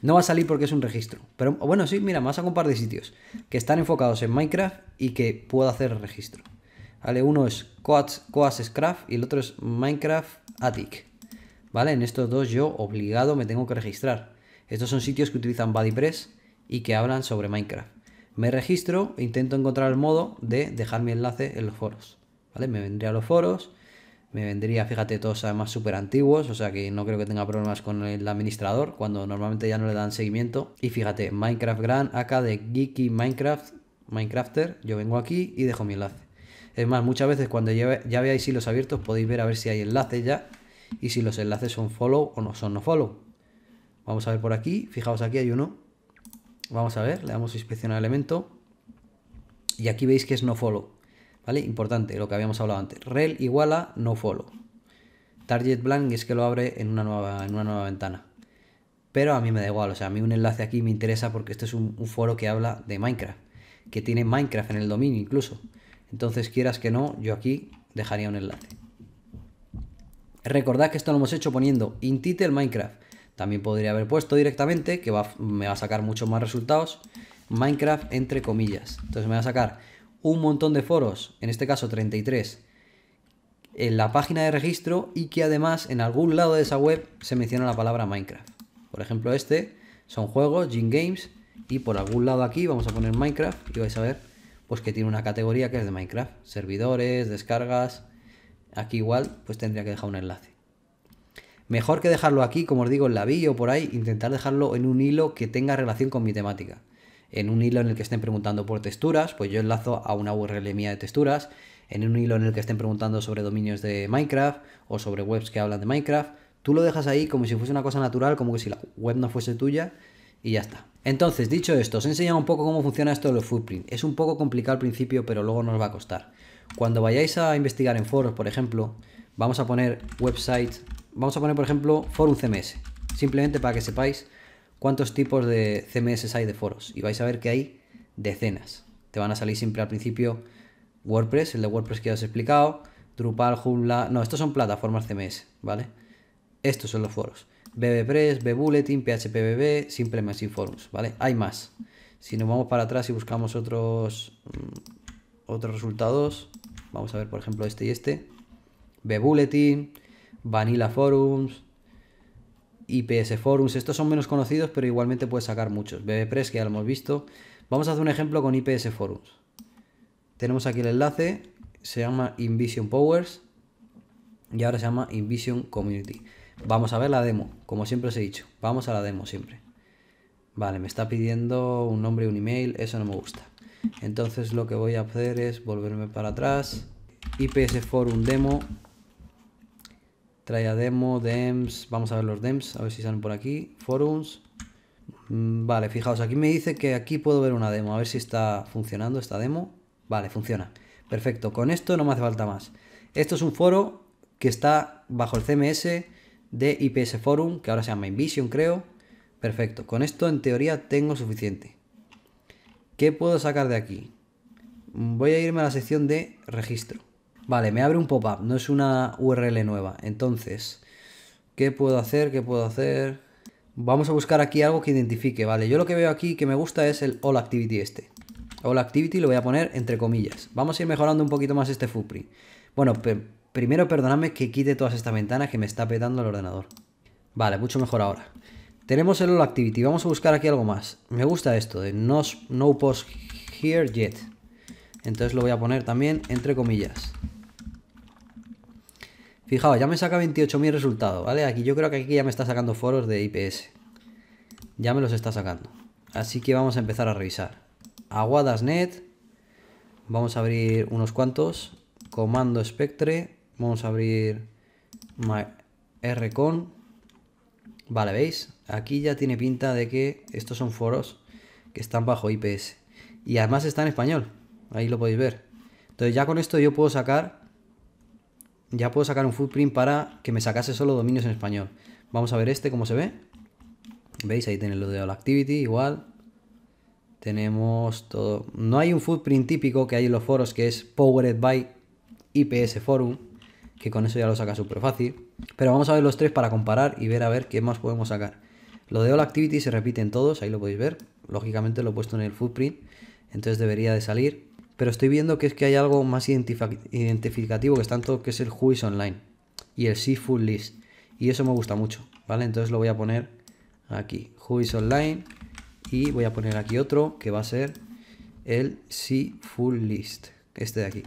No va a salir porque es un registro, pero bueno, sí, mira, vas a un par de sitios que están enfocados en Minecraft y que puedo hacer el registro. ¿Vale? Uno es Coas, y el otro es Minecraft Attic. ¿Vale? En estos dos yo obligado me tengo que registrar. Estos son sitios que utilizan BuddyPress y que hablan sobre Minecraft. Me registro e intento encontrar el modo de dejar mi enlace en los foros. ¿vale? Me vendría a los foros, me vendría, fíjate, todos además súper antiguos, o sea que no creo que tenga problemas con el administrador, cuando normalmente ya no le dan seguimiento. Y fíjate, Minecraft Grand, acá de Geeky Minecraft, Minecrafter, yo vengo aquí y dejo mi enlace. Es más, muchas veces cuando ya, ya veáis hilos abiertos podéis ver a ver si hay enlaces ya y si los enlaces son follow o no son no follow. Vamos a ver por aquí, fijaos aquí hay uno. Vamos a ver, le damos inspección al elemento. Y aquí veis que es no follow. ¿Vale? Importante, lo que habíamos hablado antes. Rel igual a no follow. Target blank es que lo abre en una nueva, en una nueva ventana. Pero a mí me da igual, o sea, a mí un enlace aquí me interesa porque este es un, foro que habla de Minecraft. Que tiene Minecraft en el dominio incluso. Entonces, quieras que no, yo aquí dejaría un enlace. Recordad que esto lo hemos hecho poniendo intitle Minecraft. También podría haber puesto directamente, que me va a sacar muchos más resultados, Minecraft entre comillas. Entonces me va a sacar un montón de foros, en este caso 33, en la página de registro y que además en algún lado de esa web se menciona la palabra Minecraft. Por ejemplo, este son juegos, Gin Games, y por algún lado aquí vamos a poner Minecraft y vais a ver pues que tiene una categoría que es de Minecraft, servidores, descargas. Aquí igual pues tendría que dejar un enlace. Mejor que dejarlo aquí, como os digo, en la bio o por ahí, intentar dejarlo en un hilo que tenga relación con mi temática. En un hilo en el que estén preguntando por texturas, pues yo enlazo a una URL mía de texturas. En un hilo en el que estén preguntando sobre dominios de Minecraft o sobre webs que hablan de Minecraft, tú lo dejas ahí como si fuese una cosa natural, como que si la web no fuese tuya y ya está. Entonces, dicho esto, os he enseñado un poco cómo funciona esto de los footprint. Es un poco complicado al principio, pero luego nos va a costar. Cuando vayáis a investigar en foros, por ejemplo, vamos a poner websites, vamos a poner, por ejemplo, forum CMS, simplemente para que sepáis cuántos tipos de CMS hay de foros. Y vais a ver que hay decenas. Te van a salir siempre al principio WordPress, el de WordPress que ya os he explicado, Drupal, Joomla, no, estos son plataformas CMS, ¿vale? Estos son los foros. BBPress, BBulletin, PHPBB, Simple Machine Forums, ¿vale? Hay más. Si nos vamos para atrás y buscamos otros, mm, otros resultados, vamos a ver por ejemplo este y este. BBulletin, Vanilla Forums, IPS Forums, estos son menos conocidos pero igualmente puedes sacar muchos. BBPress que ya lo hemos visto. Vamos a hacer un ejemplo con IPS Forums. Tenemos aquí el enlace, se llama Invision Powers y ahora se llama Invision Community. Vamos a ver la demo, como siempre os he dicho. Vamos a la demo siempre. Vale, me está pidiendo un nombre y un email, eso no me gusta. Entonces lo que voy a hacer es volverme para atrás. IPS Forum Demo. Trae a demo, dems. Vamos a ver los dems, a ver si salen por aquí. Forums. Mm, vale, fijaos, aquí me dice que aquí puedo ver una demo. A ver si está funcionando esta demo. Vale, funciona. Perfecto, con esto no me hace falta más. Esto es un foro que está bajo el CMS de IPS Forum, que ahora se llama Invision, creo. Perfecto, con esto en teoría tengo suficiente. ¿Qué puedo sacar de aquí? Voy a irme a la sección de registro. Vale, me abre un pop-up, no es una URL nueva. Entonces, ¿qué puedo hacer? ¿Qué puedo hacer? Vamos a buscar aquí algo que identifique, ¿vale? Yo lo que veo aquí que me gusta es el All Activity este. All Activity lo voy a poner entre comillas. Vamos a ir mejorando un poquito más este footprint. Bueno, Primero perdonadme que quite todas estas ventanas que me está petando el ordenador. Vale, mucho mejor ahora. Tenemos el All Activity. Vamos a buscar aquí algo más. Me gusta esto de no, no post here yet. Entonces lo voy a poner también entre comillas. Fijaos, ya me saca 28.000 resultados, ¿vale? Aquí yo creo que aquí ya me está sacando foros de IPS. Ya me los está sacando. Así que vamos a empezar a revisar. Aguadas.net. Vamos a abrir unos cuantos. Comando Spectre. Vamos a abrir Rcon. Vale, ¿veis? Aquí ya tiene pinta de que estos son foros que están bajo IPS. Y además está en español. Ahí lo podéis ver. Entonces ya con esto yo puedo sacar... Ya puedo sacar un footprint para que me sacase solo dominios en español. Vamos a ver este, cómo se ve. ¿Veis? Ahí tiene lo de All Activity, igual. Tenemos todo... No hay un footprint típico que hay en los foros que es Powered by IPS Forum que con eso ya lo saca súper fácil. Pero vamos a ver los tres para comparar y ver a ver qué más podemos sacar. Lo de All Activity se repite en todos, ahí lo podéis ver. Lógicamente lo he puesto en el footprint, entonces debería de salir. Pero estoy viendo que es que hay algo más identificativo que es tanto que es el Who Online y el See Full List. Y eso me gusta mucho, ¿vale? Entonces lo voy a poner aquí, Who Online. Y voy a poner aquí otro que va a ser el See Full List, este de aquí,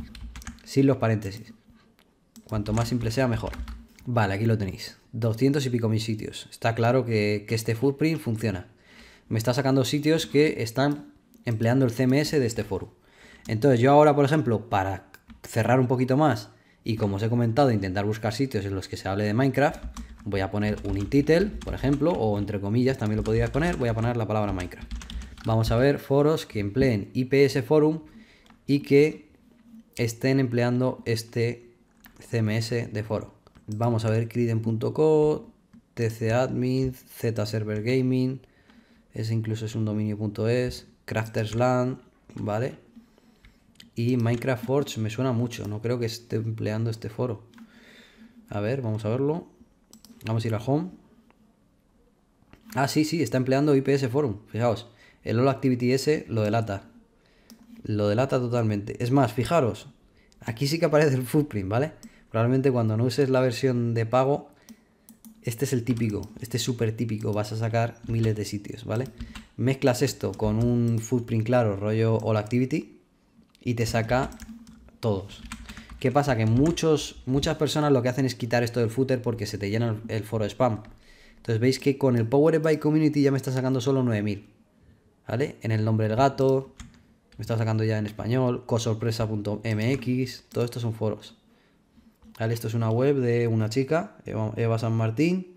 sin los paréntesis. Cuanto más simple sea, mejor. Vale, aquí lo tenéis. 200 y pico mil sitios. Está claro que, este footprint funciona. Me está sacando sitios que están empleando el CMS de este foro. Entonces yo ahora, por ejemplo, para cerrar un poquito más y como os he comentado, intentar buscar sitios en los que se hable de Minecraft, voy a poner un intitle, por ejemplo, o entre comillas también lo podría poner, voy a poner la palabra Minecraft. Vamos a ver foros que empleen IPS Forum y que estén empleando este CMS de foro. Vamos a ver criden.co, tcadmin, zservergaming, ese incluso es un dominio.es, craftersland, ¿vale? Y Minecraft Forge me suena mucho, no creo que esté empleando este foro. A ver, vamos a verlo. Vamos a ir a home. Ah, sí, sí, está empleando IPS Forum. Fijaos, el All Activity S lo delata. Lo delata totalmente. Es más, fijaros, aquí sí que aparece el footprint, ¿vale? Probablemente cuando no uses la versión de pago, este es el típico, este es súper típico, vas a sacar miles de sitios, ¿vale? Mezclas esto con un footprint claro, rollo All Activity, y te saca todos. ¿Qué pasa? Que muchos, muchas personas lo que hacen es quitar esto del footer porque se te llena el, foro de spam. Entonces veis que con el Powered by Community ya me está sacando solo 9000. ¿vale? En el nombre del gato, me está sacando ya en español, cosorpresa.mx, todo esto son foros. ¿Vale? Esto es una web de una chica, Eva, San Martín,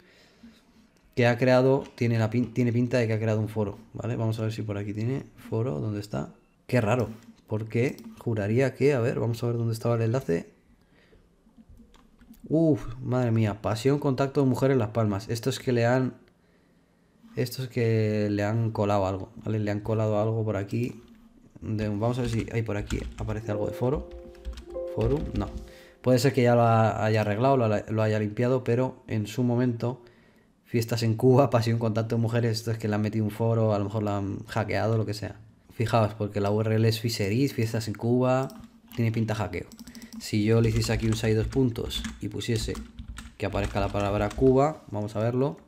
que ha creado, tiene, la, tiene pinta de que ha creado un foro, ¿vale? Vamos a ver si por aquí tiene foro, ¿dónde está? Qué raro, porque juraría que, a ver, vamos a ver dónde estaba el enlace. Uf, madre mía, pasión, contacto de mujeres en Las Palmas. Esto es que le han... Esto es que le han colado algo, ¿vale? Le han colado algo por aquí. vamos a ver si hay por aquí, aparece algo de foro. Forum, no. Puede ser que ya lo haya arreglado, lo, haya limpiado, pero en su momento, fiestas en Cuba, pasión, contacto de mujeres, esto es que le han metido un foro, a lo mejor lo han hackeado, lo que sea. Fijaos, porque la URL es Fiseris, fiestas en Cuba, tiene pinta hackeo. Si yo le hiciese aquí un 6 dos puntos y pusiese que aparezca la palabra Cuba, vamos a verlo.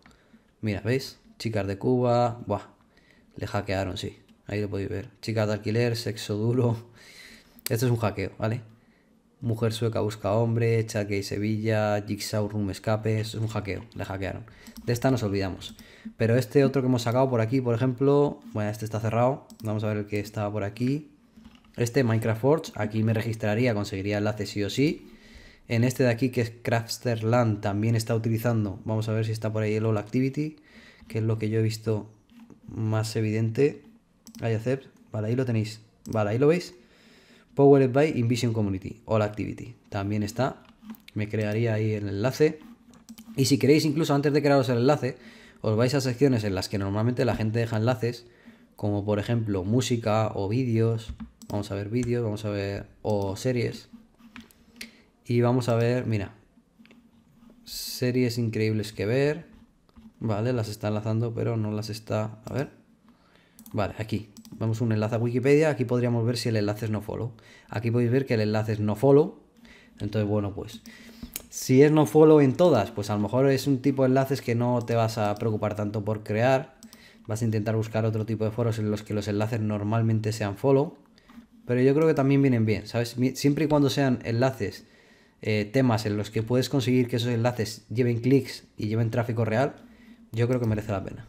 Mira, ¿veis? Chicas de Cuba, buah, le hackearon, sí. Ahí lo podéis ver. Chicas de alquiler, sexo duro. Esto es un hackeo, ¿vale? Mujer sueca busca hombre, chat Sevilla, Jigsaw Room Escape, es un hackeo, le hackearon. De esta nos olvidamos. Pero este otro que hemos sacado por aquí, por ejemplo, bueno, este está cerrado, vamos a ver el que estaba por aquí. Este Minecraft Forge, aquí me registraría, conseguiría enlace sí o sí. En este de aquí, que es Crafterland, también está utilizando, vamos a ver si está por ahí el All Activity, que es lo que yo he visto más evidente. Hay hacer, vale, ahí lo tenéis, vale, ahí lo veis. Powered by Invision Community, All Activity. También está. Me crearía ahí el enlace. Y si queréis, incluso antes de crearos el enlace, os vais a secciones en las que normalmente la gente deja enlaces, como por ejemplo música o vídeos. Vamos a ver vídeos, vamos a ver. o series. Y vamos a ver, mira. Series increíbles que ver. Vale, las está enlazando, pero no las está. A ver. Vale, aquí. Vamos un enlace a Wikipedia. Aquí podríamos ver si el enlace es no follow. Aquí podéis ver que el enlace es no follow. Entonces, bueno, pues si es no follow en todas, pues a lo mejor es un tipo de enlaces que no te vas a preocupar tanto por crear. Vas a intentar buscar otro tipo de foros en los que los enlaces normalmente sean follow. Pero yo creo que también vienen bien, ¿sabes? Siempre y cuando sean enlaces, eh, temas en los que puedes conseguir que esos enlaces lleven clics y lleven tráfico real, yo creo que merece la pena.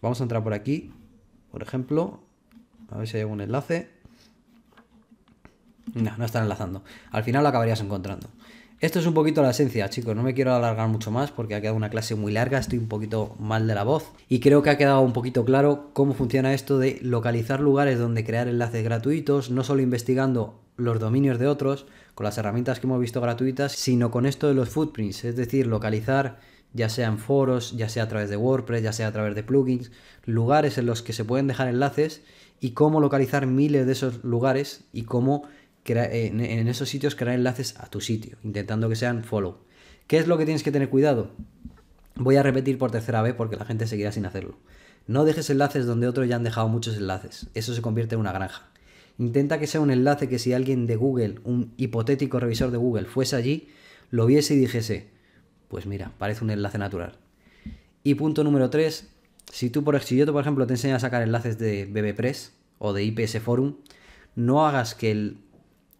Vamos a entrar por aquí por ejemplo, a ver si hay algún enlace. No, no están enlazando. Al final lo acabarías encontrando. Esto es un poquito la esencia, chicos. No me quiero alargar mucho más porque ha quedado una clase muy larga. Estoy un poquito mal de la voz. Y creo que ha quedado un poquito claro cómo funciona esto de localizar lugares donde crear enlaces gratuitos, no solo investigando los dominios de otros con las herramientas que hemos visto gratuitas, sino con esto de los footprints, es decir, localizar ya sea en foros, ya sea a través de WordPress, ya sea a través de plugins, lugares en los que se pueden dejar enlaces y cómo localizar miles de esos lugares y cómo en, en esos sitios crear enlaces a tu sitio, intentando que sean follow. ¿Qué es lo que tienes que tener cuidado? Voy a repetir por tercera vez porque la gente seguirá sin hacerlo. No dejes enlaces donde otros ya han dejado muchos enlaces. Eso se convierte en una granja. Intenta que sea un enlace que si alguien de Google, un hipotético revisor de Google, fuese allí, lo viese y dijese, pues mira, parece un enlace natural. Y punto número 3, si tú por, si yo, por ejemplo, te enseño a sacar enlaces de BBPress o de IPS Forum, no hagas que, el,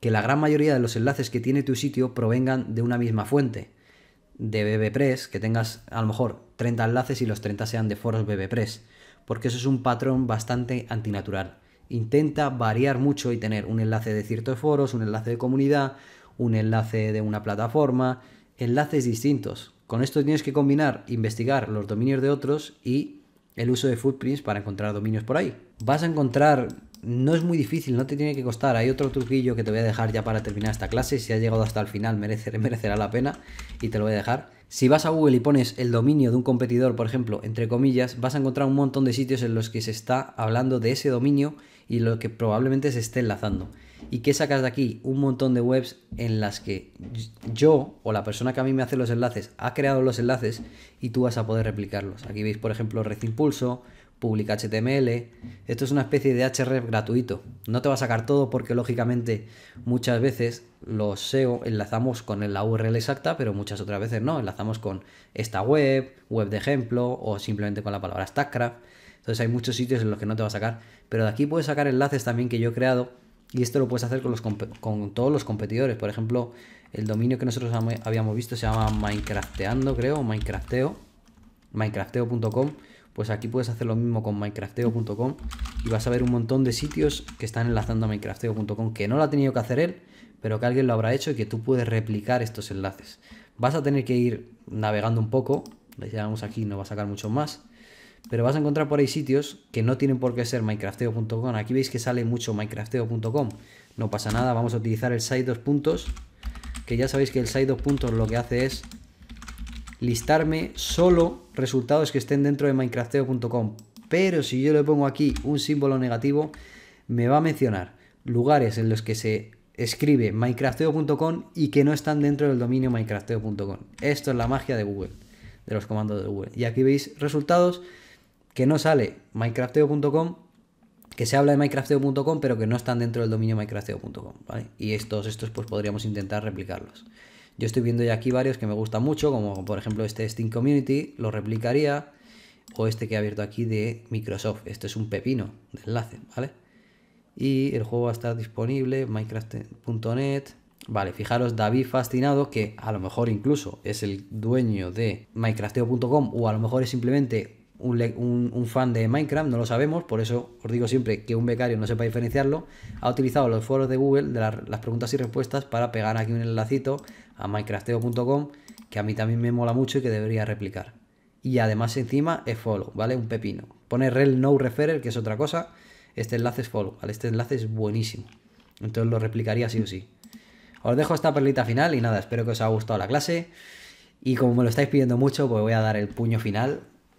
que la gran mayoría de los enlaces que tiene tu sitio provengan de una misma fuente. De BBPress, que tengas a lo mejor 30 enlaces y los 30 sean de foros BBPress, porque eso es un patrón bastante antinatural. Intenta variar mucho y tener un enlace de ciertos foros, un enlace de comunidad, un enlace de una plataforma, enlaces distintos. Con esto tienes que combinar, investigar los dominios de otros y el uso de footprints para encontrar dominios por ahí. Vas a encontrar, no es muy difícil, no te tiene que costar. Hay otro truquillo que te voy a dejar ya para terminar esta clase. Si has llegado hasta el final, merecerá la pena y te lo voy a dejar. Si vas a Google y pones el dominio de un competidor, por ejemplo, entre comillas, vas a encontrar un montón de sitios en los que se está hablando de ese dominio y lo que probablemente se esté enlazando. ¿Y qué sacas de aquí? Un montón de webs en las que yo o la persona que a mí me hace los enlaces ha creado los enlaces y tú vas a poder replicarlos. Aquí veis, por ejemplo, Red Impulso, Public HTML. Esto es una especie de href gratuito. No te va a sacar todo porque lógicamente muchas veces los SEO enlazamos con la URL exacta, pero muchas otras veces no. Enlazamos con esta web, web de ejemplo o simplemente con la palabra StackCraft. Entonces hay muchos sitios en los que no te va a sacar. Pero de aquí puedes sacar enlaces también que yo he creado y esto lo puedes hacer con, los, con todos los competidores. Por ejemplo, el dominio que nosotros habíamos visto se llama Minecrafteando, creo, Minecrafteo, minecrafteo.com. pues aquí puedes hacer lo mismo con minecrafteo.com y vas a ver un montón de sitios que están enlazando a minecrafteo.com que no lo ha tenido que hacer él, pero que alguien lo habrá hecho y que tú puedes replicar estos enlaces. Vas a tener que ir navegando un poco, le llegamos aquí, no va a sacar mucho más, pero vas a encontrar por ahí sitios que no tienen por qué ser minecrafteo.com. Aquí veis que sale mucho minecrafteo.com. No pasa nada, vamos a utilizar el site dos puntos, que ya sabéis que el site dos puntos lo que hace es listarme solo resultados que estén dentro de minecrafteo.com. Pero si yo le pongo aquí un símbolo negativo, me va a mencionar lugares en los que se escribe minecrafteo.com y que no están dentro del dominio minecrafteo.com. Esto es la magia de Google, de los comandos de Google. Y aquí veis resultados que no sale minecrafteo.com, que se habla de minecrafteo.com, pero que no están dentro del dominio minecrafteo.com. Y estos, estos pues podríamos intentar replicarlos. Yo estoy viendo ya aquí varios que me gustan mucho, como por ejemplo este Steam Community, lo replicaría, o este que he abierto aquí de Microsoft. Este es un pepino de enlace, ¿vale? Y el juego va a estar disponible, minecraft.net. Vale, fijaros, David Fascinado, que a lo mejor incluso es el dueño de minecrafteo.com o a lo mejor es simplemente un, fan de Minecraft, no lo sabemos, por eso os digo siempre que un becario no sepa diferenciarlo, ha utilizado los foros de Google de las preguntas y respuestas para pegar aquí un enlacito a minecrafteo.com que a mí también me mola mucho y que debería replicar. Y además encima es follow, ¿vale? Un pepino. Pone rel no referer, que es otra cosa. Este enlace es follow, ¿vale? Este enlace es buenísimo. Entonces lo replicaría sí o sí. Os dejo esta perlita final y nada, espero que os haya gustado la clase. Y como me lo estáis pidiendo mucho, pues voy a dar el puño final